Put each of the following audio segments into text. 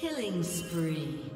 Killing spree.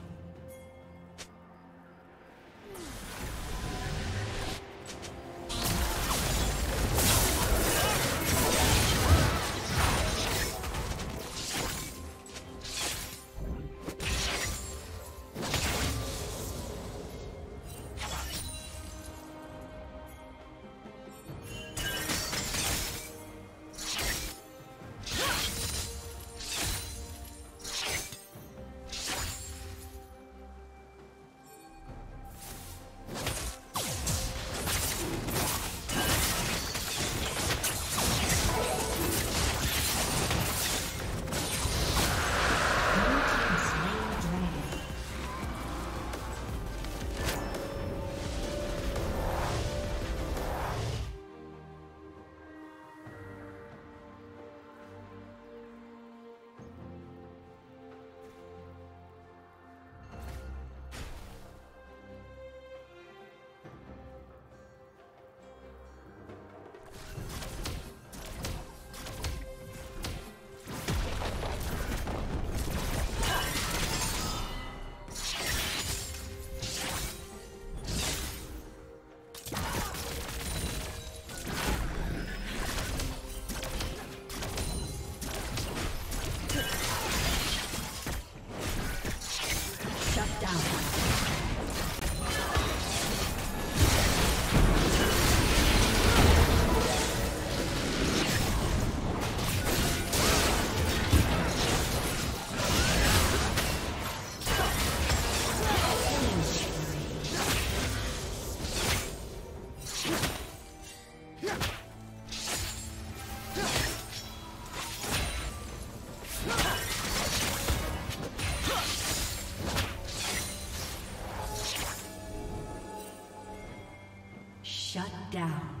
Shut down.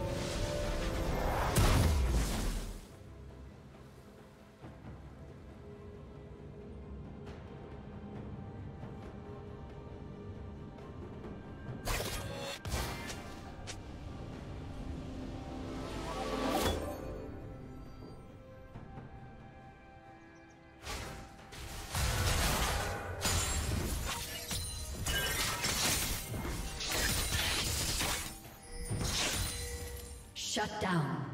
Shut down.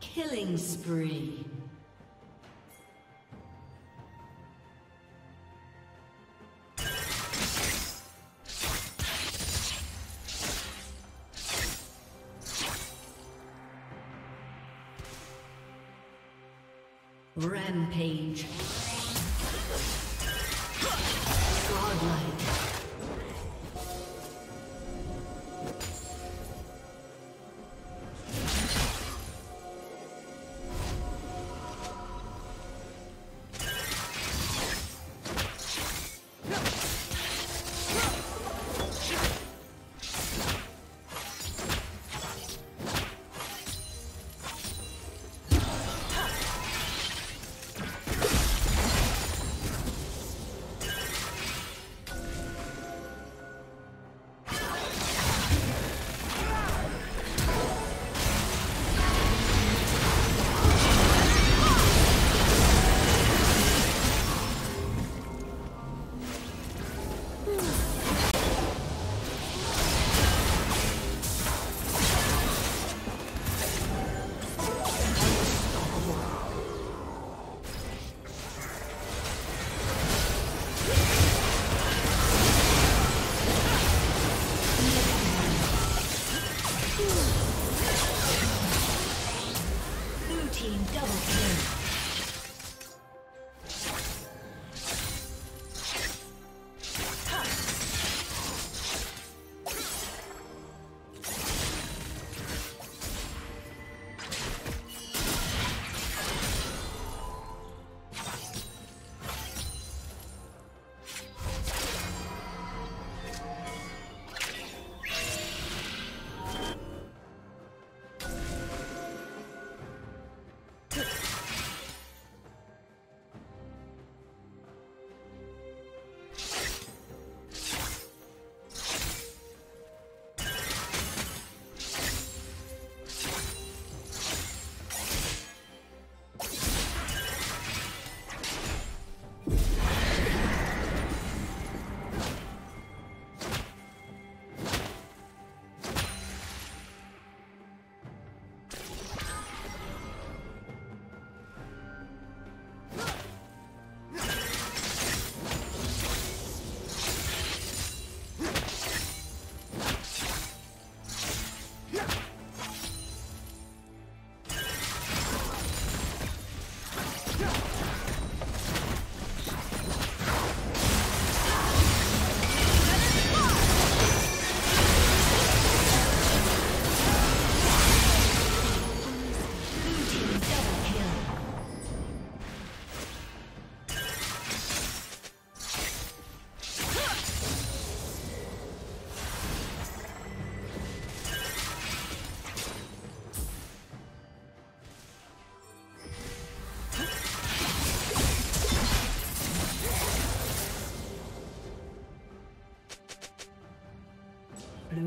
Killing spree. Rampage.